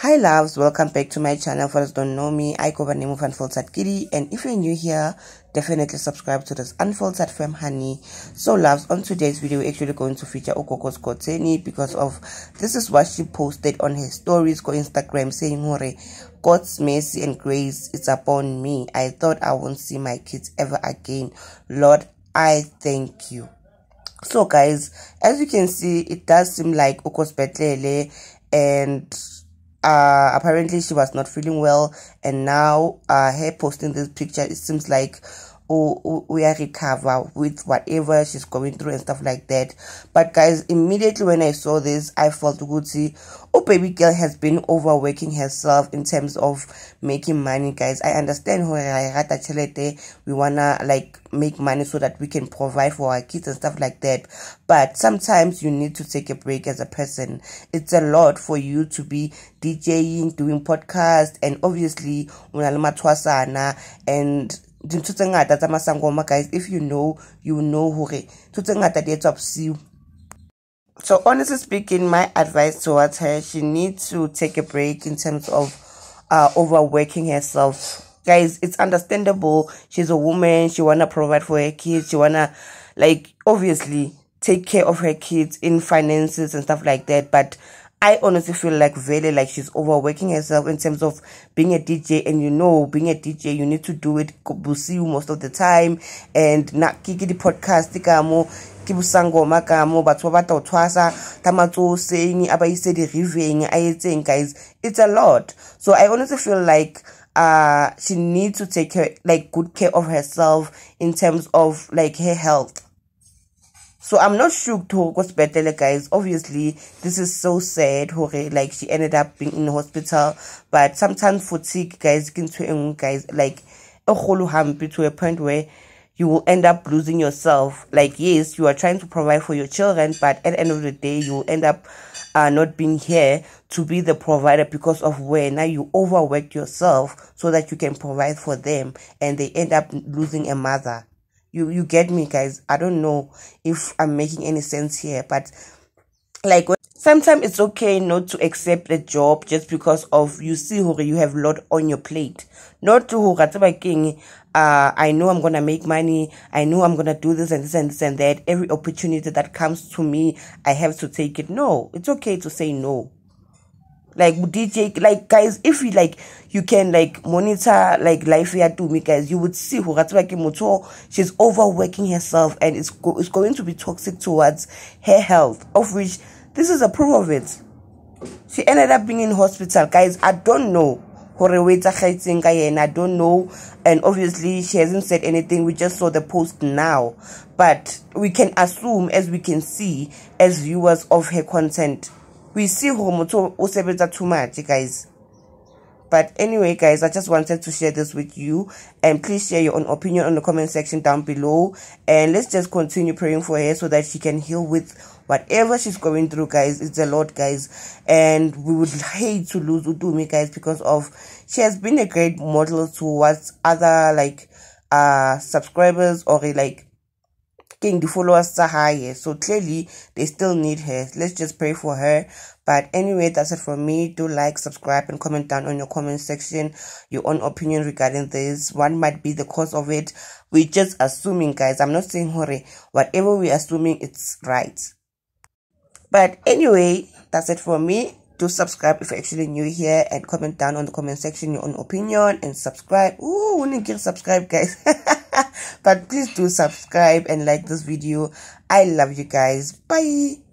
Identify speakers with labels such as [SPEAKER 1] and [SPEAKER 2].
[SPEAKER 1] Hi loves, welcome back to my channel. For those don't know me, I cover name of Unfiltered Kedi and if you're new here, definitely subscribe to this Unfiltered Fem Honey. So loves, on today's video, we're actually going to feature Gogo Skhoteni because of this is what she posted on her stories on Instagram saying, Hore, God's mercy and grace is upon me. I thought I won't see my kids ever again. Lord, I thank you. So guys, as you can see, it does seem like Okos Betlele and uh apparently she was not feeling well and now uh her posting this picture it seems like we are recover with whatever she's going through and stuff like that. But guys immediately when i saw this i felt see oh baby girl has been overworking herself in terms of making money guys. I understand we wanna like make money so that we can provide for our kids and stuff like that. But sometimes you need to take a break as a person. It's a lot for you to be djing doing podcast and obviously and dintho tse ngata tsa masangoma guys if you know you know hore ntho tse ngata di etswa bosiu. So honestly speaking my advice towards her she needs to take a break in terms of uh overworking herself. Guys it's understandable. She's a woman she wanna provide for her kids she wanna like obviously take care of her kids in finances and stuff like that but I honestly feel like very like she's overworking herself in terms of being a DJ and you know being a DJ you need to do it busiu most of the time. And na kiki the podcast ka ke busangoma ka mo batho ba batla o tshwasa. Ta matsoseng a ba ise di riveng a etseng guys? It's a lot. So I honestly feel like uh she needs to take care like good care of herself in terms of like her health so I'm not shook to hospital, guys. Obviously, this is so sad. Hore, Like she ended up being in hospital. But sometimes fatigue, guys, guys, like a whole to a point where you will end up losing yourself. Like, yes, you are trying to provide for your children, but at the end of the day, you will end up uh, not being here to be the provider because of where now you overwork yourself so that you can provide for them and they end up losing a mother. You you get me, guys. I don't know if I'm making any sense here, but like sometimes it's okay not to accept a job just because of you see who you have lot on your plate. Not to king. Uh, I know I'm gonna make money. I know I'm gonna do this and this and this and that. Every opportunity that comes to me, I have to take it. No, it's okay to say no like dj like guys if you like you can like monitor like life here to me guys you would see who she's overworking herself and it's, go it's going to be toxic towards her health of which this is a proof of it. She ended up being in hospital guys. I don't know. And I don't know. And obviously she hasn't said anything. We just saw the post now. But we can assume as we can see as viewers of her content we see gore motho o sebetsa too much guys. But anyway guys i just wanted to share this with you. And please share your own opinion on the comment section down below. And let's just continue praying for her so that she can heal with whatever she's going through guys. It's a lot guys. And we would hate to lose udumi guys because of she has been a great model towards other like uh subscribers or like getting the followers are higher. So clearly they still need her. Let's just pray for her. But anyway, that's it from me. Do like, subscribe, and comment down on your comment section your own opinion regarding this. What might be the cause of it? We're just assuming, guys. I'm not saying hurry. Whatever we're assuming, it's right. But anyway, that's it for me do subscribe if you're actually new here and comment down on the comment section your own opinion and subscribe Ooh, wouldn't get subscribe guys but please do subscribe and like this video. I love you guys. Bye